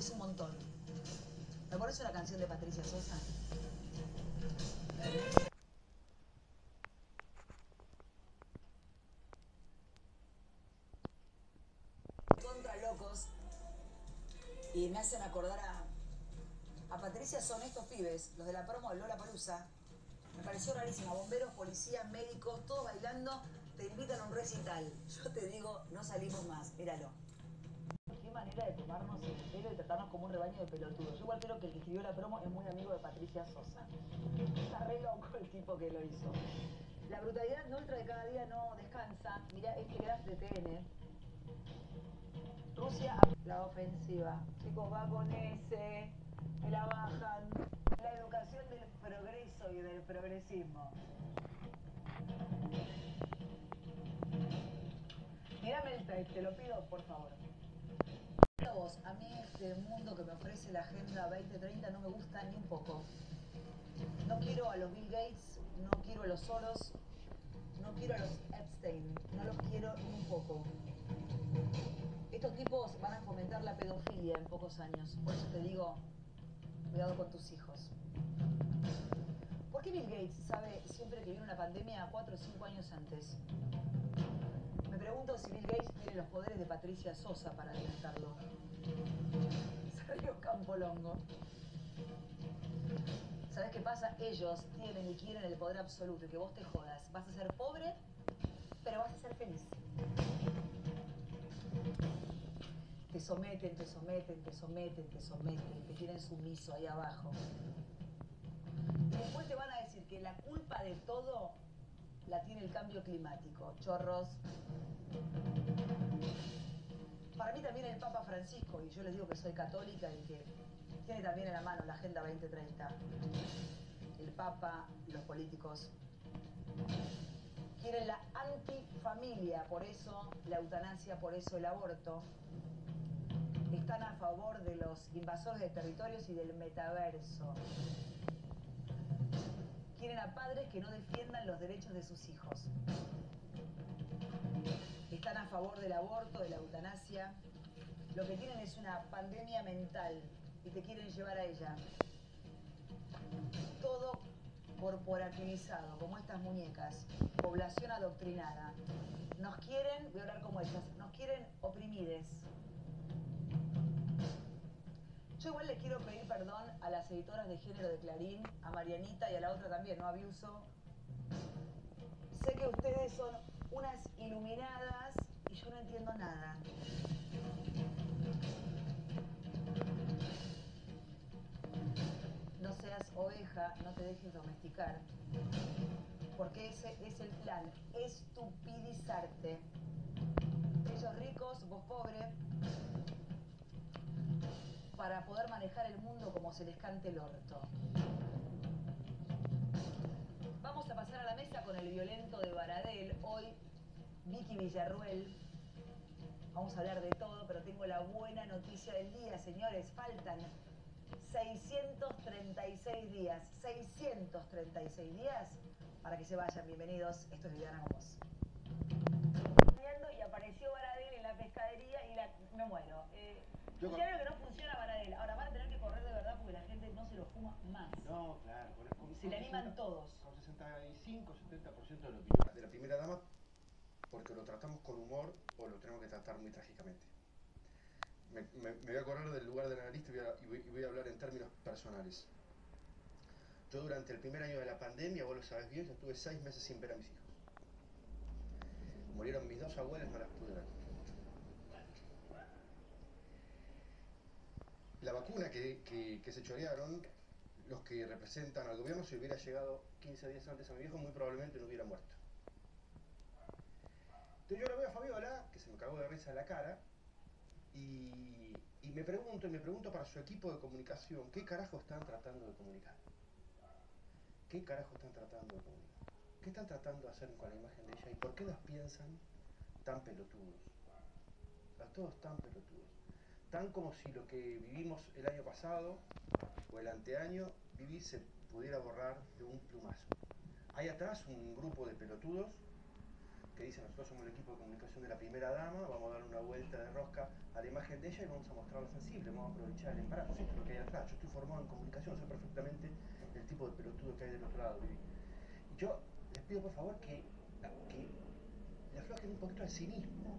Es un montón. ¿Me pones una canción de Patricia Sosa? Contra locos. Y me hacen acordar a, a Patricia, son estos pibes, los de la promo de Lola Palusa. Me pareció rarísima. Bomberos, policías, médicos, todos bailando. Te invitan a un recital. Yo te digo, no salimos más. Míralo. Manera de tomarnos el pelo y tratarnos como un rebaño de pelotudos. Yo igual creo que el que escribió la promo es muy amigo de Patricia Sosa. Está re loco el tipo que lo hizo. La brutalidad nuestra de cada día no descansa. Mirá este graph de TN. Rusia, la ofensiva. Chicos, va con ese. Me la bajan. La educación del progreso y del progresismo. Mírame el tape, te lo pido, por favor. A mí este mundo que me ofrece la Agenda 2030 no me gusta ni un poco. No quiero a los Bill Gates, no quiero a los Soros, no quiero a los Epstein, no los quiero ni un poco. Estos tipos van a fomentar la pedofilia en pocos años. Por eso te digo, cuidado con tus hijos. ¿Por qué Bill Gates sabe siempre que viene una pandemia cuatro o cinco años antes? Pregunto si Bill Gates tiene los poderes de Patricia Sosa para adelantarlo. Sergio Campolongo. ¿Sabes qué pasa? Ellos tienen y quieren el poder absoluto y que vos te jodas. Vas a ser pobre, pero vas a ser feliz. Te someten, te someten, te someten, te someten, te tienen sumiso ahí abajo. Después te van a decir que la culpa de todo la tiene el cambio climático. Chorros. Para mí también el Papa Francisco, y yo les digo que soy católica y que tiene también en la mano la Agenda 2030. El Papa, los políticos quieren la antifamilia, por eso la eutanasia, por eso el aborto. Están a favor de los invasores de territorios y del metaverso. Quieren a padres que no defiendan los derechos de sus hijos. Están a favor del aborto, de la eutanasia. Lo que tienen es una pandemia mental y te quieren llevar a ella. Todo corporativizado, como estas muñecas. Población adoctrinada. Nos quieren, voy a hablar como ellas, nos quieren oprimides. Yo igual les quiero pedir perdón a las editoras de género de Clarín, a Marianita y a la otra también, no abuso. Sé que ustedes son unas iluminadas y yo no entiendo nada. No seas oveja, no te dejes domesticar. Porque ese es el plan, estupidizarte. Ellos ricos, vos pobre, para poder manejar el mundo como se les cante el orto. Vamos a pasar a la mesa con el violento de Baradel. Hoy, Vicky Villarruel. Vamos a hablar de todo, pero tengo la buena noticia del día, señores. Faltan 636 días. 636 días para que se vayan. Bienvenidos. Esto es Viviana Vos. Y apareció Baradel en la pescadería y la... me muero. Eh, Yo que no funciona Baradel. Ahora van a tener que correr de verdad porque la gente no se lo fuma más. No, claro. Con, con- Se le animan 60 todos. Con 65, 70% de la opinión de la primera dama, porque lo tratamos con humor o lo tenemos que tratar muy trágicamente. Me, me- me voy a acordar del lugar del analista y voy, a, y voy- y voy a hablar en términos personales. Yo durante el primer año de la pandemia, vos lo sabes bien, yo estuve seis meses sin ver a mis hijos. Murieron mis dos abuelas, no las pude ver. La vacuna que, que- que se chorearon, los que representan al gobierno, si hubiera llegado 15 días antes a mi viejo, muy probablemente no hubiera muerto. Entonces yo lo veo a Fabiola, que se me cagó de risa en la cara, y, y me pregunto, y me pregunto para su equipo de comunicación, ¿qué carajo están tratando de comunicar? ¿Qué carajo están tratando de comunicar? ¿Qué están tratando de hacer con la imagen de ella? ¿Y por qué las piensan tan pelotudos? A todos tan pelotudos. Tan como si lo que vivimos el año pasado o el anteaño, vivir se pudiera borrar de un plumazo. Hay atrás un grupo de pelotudos que dice nosotros somos el equipo de comunicación de la primera dama, vamos a dar una vuelta de rosca a la imagen de ella y vamos a mostrarla sensible, vamos a aprovechar el embarazo, esto es lo que hay atrás. Yo estoy formado en comunicación, sé perfectamente el tipo de pelotudo que hay del otro lado. Y yo les pido por favor que, le aflojen un poquito al cinismo.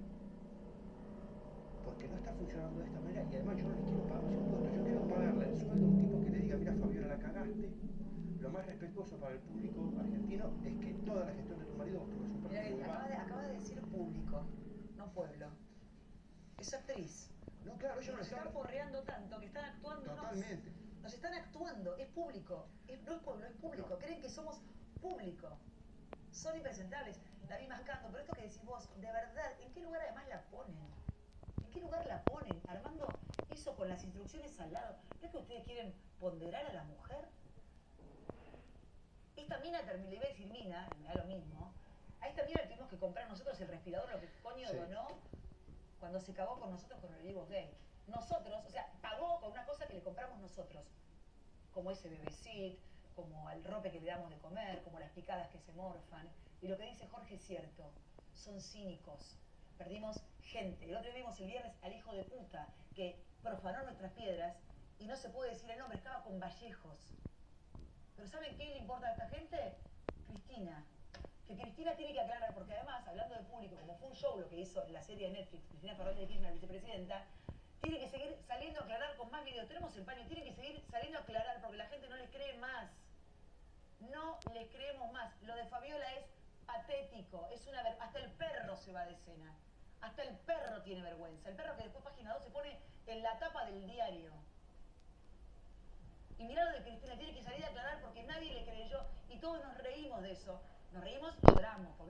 Porque no está funcionando de esta manera y además yo no le quiero pagar sueldo, yo quiero pagarle el sueldo a un tipo que le diga, mira Lo más respetuoso para el público argentino es que toda la gestión de tu marido vos un Mira, acaba de, baja. acaba de decir público, no pueblo. Es actriz. No, claro, yo no están porreando tanto que están actuando. Totalmente. Nos están actuando, es público. Es- no es pueblo, es público. No. Creen que somos público. Son impresentables. La vi mascando, pero esto que decís vos, de verdad, ¿en qué lugar además la ponen? ¿En qué lugar la ponen? Armando eso con las instrucciones al lado. ¿No es que ustedes quieren ponderar a la mujer? Esta mina terminó, le iba a decir mina, me da lo mismo. A esta mina le tuvimos que comprar nosotros el respirador, lo que coño Sí. donó cuando se cagó con nosotros con el Olivos Gay. Nosotros, o sea, pagó con una cosa que le compramos nosotros. Como ese bebecit, como el rope que le damos de comer, como las picadas que se morfan. Y lo que dice Jorge es cierto, son cínicos. Perdimos gente. El otro día vimos el viernes al hijo de puta que profanó nuestras piedras y no se puede decir el nombre, estaba con Vallejos. Pero ¿saben qué le importa a esta gente? Cristina. Que Cristina tiene que aclarar, porque además, hablando de público, como fue un show lo que hizo la serie de Netflix, Cristina Fernández de Kirchner, vicepresidenta, tiene que seguir saliendo a aclarar con más videos. Tenemos el paño, tiene que seguir saliendo a aclarar porque la gente no les cree más. No les creemos más. Lo de Fabiola es patético, es una ver- hasta el perro se va de escena. Hasta el perro tiene vergüenza. El perro que después página 2 se pone en la tapa del diario. Y mirá lo de Cristina, tiene que salir a aclarar porque nadie le creyó y todos nos reímos de eso. Nos reímos y lloramos.